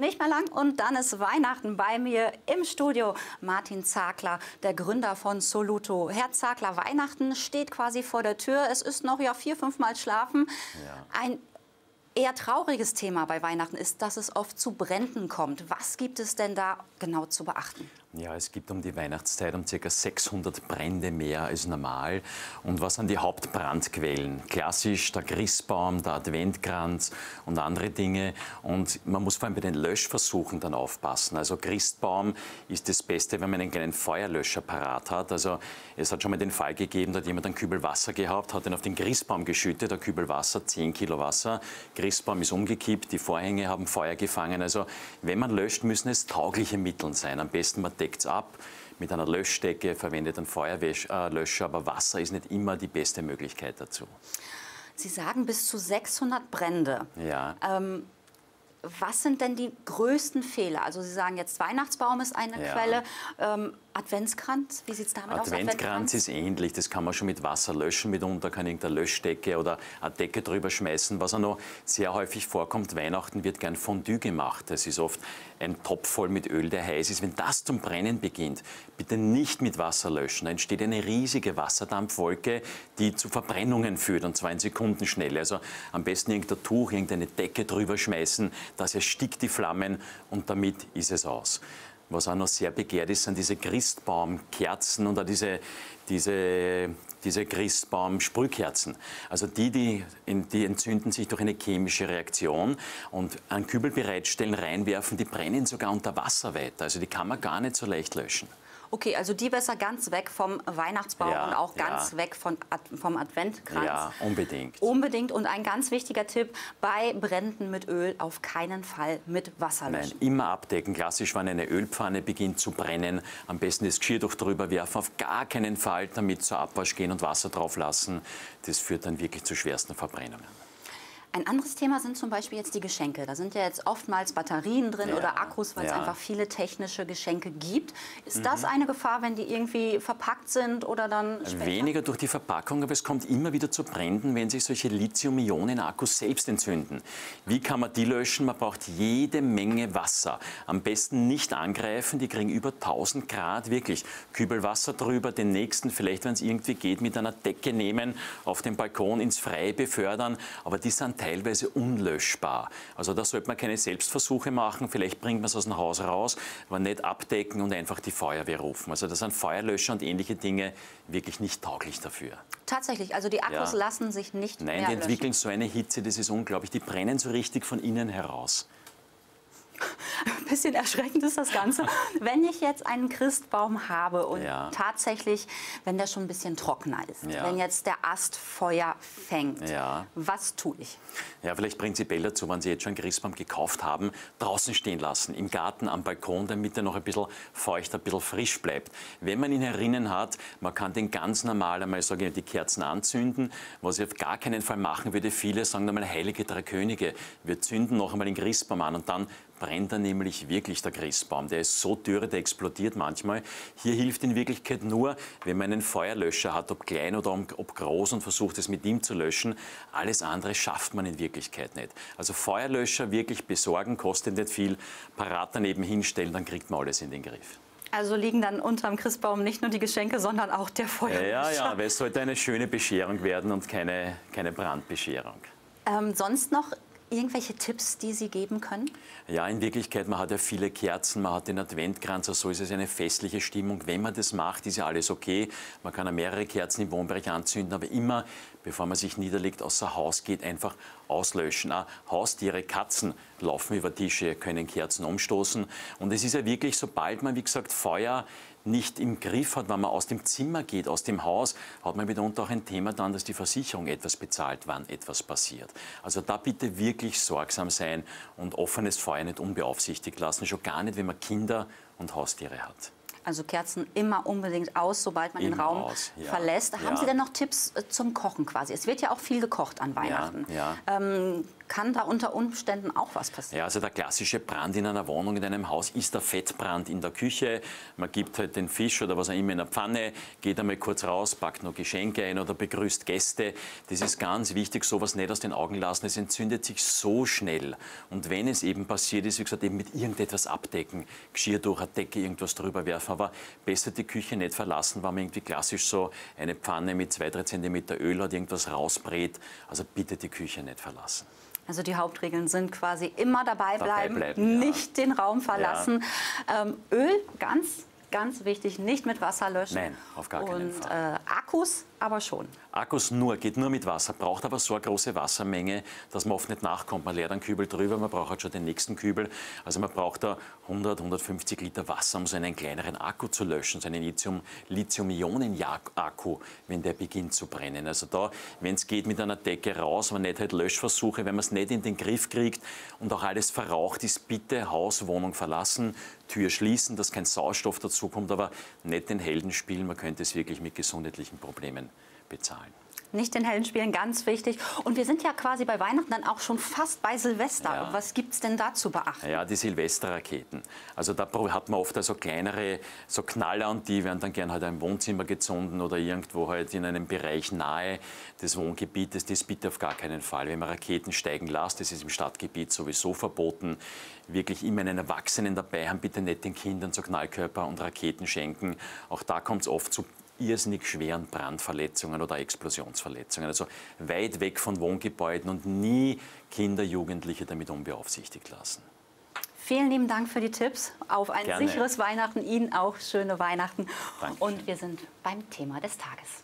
Nicht mehr lang und dann ist Weihnachten bei mir im Studio. Martin Zagler, der Gründer von Soluto. Herr Zagler, Weihnachten steht quasi vor der Tür. Es ist noch ja vier, fünf Mal schlafen. Ja. Ein eher trauriges Thema bei Weihnachten ist, dass es oft zu Bränden kommt. Was gibt es denn da genau zu beachten? Ja, es gibt um die Weihnachtszeit um ca. 600 Brände mehr als normal. Und was sind die Hauptbrandquellen? Klassisch der Christbaum, der Adventkranz und andere Dinge. Und man muss vor allem bei den Löschversuchen dann aufpassen. Also Christbaum ist das Beste, wenn man einen kleinen Feuerlöscher parat hat. Also es hat schon mal den Fall gegeben, da hat jemand einen Kübel Wasser gehabt, hat ihn auf den Christbaum geschüttet, der Kübel Wasser, 10 Kilo Wasser. Christbaum ist umgekippt, die Vorhänge haben Feuer gefangen. Also wenn man löscht, müssen es taugliche Mittel sein. Am besten man deckt es ab mit einer Löschdecke, verwendet einen Feuerlöscher, aber Wasser ist nicht immer die beste Möglichkeit dazu. Sie sagen bis zu 600 Brände. Ja. Ähm, was sind denn die größten Fehler? Also Sie sagen jetzt, Weihnachtsbaum ist eine ja. Quelle. Ähm, Adventskranz, wie sieht es damit Adventkranz aus? Adventskranz ist ähnlich, das kann man schon mit Wasser löschen, mitunter kann irgendeine Löschdecke oder eine Decke drüber schmeißen. Was auch noch sehr häufig vorkommt, Weihnachten wird gern Fondue gemacht. Das ist oft ein Topf voll mit Öl, der heiß ist. Wenn das zum Brennen beginnt, bitte nicht mit Wasser löschen. Da entsteht eine riesige Wasserdampfwolke, die zu Verbrennungen führt, und zwar in Sekundenschnelle. Also am besten irgendein Tuch, irgendeine Decke drüber schmeißen, das erstickt die Flammen und damit ist es aus. Was auch noch sehr begehrt ist, sind diese Christbaumkerzen oder diese, diese, diese Christbaum-Sprühkerzen. Also die, die, die entzünden sich durch eine chemische Reaktion und einen Kübel bereitstellen, reinwerfen, die brennen sogar unter Wasser weiter. Also die kann man gar nicht so leicht löschen. Okay, also die besser ganz weg vom Weihnachtsbaum ja, und auch ganz ja. weg von, vom Adventkranz. Ja, unbedingt. Unbedingt. Und ein ganz wichtiger Tipp, bei Bränden mit Öl auf keinen Fall mit Wasser löschen. Nein, immer abdecken. Klassisch, wenn eine Ölpfanne beginnt zu brennen, am besten das Geschirrtuch drüber werfen, auf gar keinen Fall damit zur Abwasch gehen und Wasser drauf lassen. Das führt dann wirklich zu schwersten Verbrennungen. Ein anderes Thema sind zum Beispiel jetzt die Geschenke. Da sind ja jetzt oftmals Batterien drin ja, oder Akkus, weil es einfach viele technische Geschenke gibt. Ist mhm. das eine Gefahr, wenn die irgendwie verpackt sind oder dann später? Weniger durch die Verpackung, aber es kommt immer wieder zu Bränden, wenn sich solche Lithium-Ionen-Akkus selbst entzünden. Wie kann man die löschen? Man braucht jede Menge Wasser. Am besten nicht angreifen, die kriegen über 1000 Grad, wirklich. Kübel Wasser drüber, den nächsten, vielleicht wenn es irgendwie geht, mit einer Decke nehmen, auf den Balkon ins Freie befördern. Aber die sind teilweise unlöschbar. Also da sollte man keine Selbstversuche machen. Vielleicht bringt man es aus dem Haus raus, aber nicht abdecken und einfach die Feuerwehr rufen. Also das sind Feuerlöscher und ähnliche Dinge wirklich nicht tauglich dafür. Tatsächlich, also die Akkus ja. lassen sich nicht Nein, die entwickeln so eine Hitze, das ist unglaublich. Die brennen so richtig von innen heraus. Bisschen erschreckend ist das Ganze. wenn ich jetzt einen Christbaum habe und ja. tatsächlich, wenn der schon ein bisschen trockener ist, ja. wenn jetzt der Ast Feuer fängt, ja. was tue ich? Ja, vielleicht prinzipiell dazu, wenn Sie jetzt schon einen Christbaum gekauft haben, draußen stehen lassen, im Garten, am Balkon, damit er noch ein bisschen feucht, ein bisschen frisch bleibt. Wenn man ihn herinnen hat, man kann den ganz normal einmal, sage ich, die Kerzen anzünden, was ich auf gar keinen Fall machen würde. Viele sagen einmal, Heilige Drei Könige, wir zünden noch einmal den Christbaum an und dann brennt er nämlich wirklich der Christbaum. Der ist so dürre, der explodiert manchmal. Hier hilft in Wirklichkeit nur, wenn man einen Feuerlöscher hat, ob klein oder ob groß und versucht es mit ihm zu löschen. Alles andere schafft man in Wirklichkeit nicht. Also Feuerlöscher wirklich besorgen, kostet nicht viel, parat daneben hinstellen, dann kriegt man alles in den Griff. Also liegen dann unterm Christbaum nicht nur die Geschenke, sondern auch der Feuerlöscher. Ja, ja, weil es sollte eine schöne Bescherung werden und keine, keine Brandbescherung. Ähm, sonst noch irgendwelche Tipps, die Sie geben können? Ja, in Wirklichkeit, man hat ja viele Kerzen, man hat den Adventkranz, also so ist es eine festliche Stimmung. Wenn man das macht, ist ja alles okay. Man kann ja mehrere Kerzen im Wohnbereich anzünden, aber immer, bevor man sich niederlegt, außer Haus geht, einfach auslöschen. Auch Haustiere, Katzen laufen über Tische, können Kerzen umstoßen. Und es ist ja wirklich, sobald man, wie gesagt, Feuer nicht im Griff hat, wenn man aus dem Zimmer geht, aus dem Haus, hat man mitunter auch ein Thema dann, dass die Versicherung etwas bezahlt, wann etwas passiert. Also da bitte wirklich sorgsam sein und offenes Feuer nicht unbeaufsichtigt lassen, schon gar nicht, wenn man Kinder und Haustiere hat. Also Kerzen immer unbedingt aus, sobald man Im den Raum aus, ja. verlässt. Haben ja. Sie denn noch Tipps äh, zum Kochen quasi? Es wird ja auch viel gekocht an Weihnachten. Ja, ähm, kann da unter Umständen auch was passieren. Ja, also der klassische Brand in einer Wohnung, in einem Haus ist der Fettbrand in der Küche. Man gibt halt den Fisch oder was auch immer in der Pfanne, geht einmal kurz raus, packt noch Geschenke ein oder begrüßt Gäste. Das ist ganz wichtig, sowas nicht aus den Augen lassen. Es entzündet sich so schnell. Und wenn es eben passiert ist, wie gesagt, eben mit irgendetwas abdecken, Geschirr durch eine Decke irgendwas drüber werfen, aber besser die Küche nicht verlassen, weil man irgendwie klassisch so eine Pfanne mit zwei, drei Zentimeter Öl hat, irgendwas rausbrät. Also bitte die Küche nicht verlassen. Also die Hauptregeln sind quasi immer dabei bleiben, dabei bleiben nicht ja. den Raum verlassen. Ja. Ähm, Öl, ganz, ganz wichtig, nicht mit Wasser löschen. Nein, auf gar keinen Und, Fall. Äh, Akkus aber schon. Akkus nur, geht nur mit Wasser, braucht aber so eine große Wassermenge, dass man oft nicht nachkommt. Man leert einen Kübel drüber, man braucht halt schon den nächsten Kübel. Also man braucht da 100, 150 Liter Wasser, um so einen kleineren Akku zu löschen, so einen Lithium-Ionen-Akku, wenn der beginnt zu brennen. Also da, wenn es geht, mit einer Decke raus, aber nicht halt Löschversuche, wenn man es nicht in den Griff kriegt und auch alles verraucht ist, bitte Haus, Wohnung verlassen, Tür schließen, dass kein Sauerstoff dazukommt, aber nicht den Helden spielen. Man könnte es wirklich mit gesundheitlichen Problemen bezahlen. Nicht den Helden spielen, ganz wichtig. Und wir sind ja quasi bei Weihnachten dann auch schon fast bei Silvester. Ja. Was gibt es denn da zu beachten? Ja, die Silvesterraketen. Also da hat man oft also kleinere so Knaller und die werden dann gerne halt im Wohnzimmer gezogen oder irgendwo halt in einem Bereich nahe des Wohngebietes. Das bitte auf gar keinen Fall. Wenn man Raketen steigen lässt, das ist im Stadtgebiet sowieso verboten. Wirklich immer einen Erwachsenen dabei haben, bitte nicht den Kindern so Knallkörper und Raketen schenken. Auch da kommt es oft zu irrsinnig schweren Brandverletzungen oder Explosionsverletzungen. Also weit weg von Wohngebäuden und nie Kinder, Jugendliche damit unbeaufsichtigt lassen. Vielen lieben Dank für die Tipps. Auf ein Gerne. sicheres Weihnachten. Ihnen auch schöne Weihnachten. Dankeschön. Und wir sind beim Thema des Tages.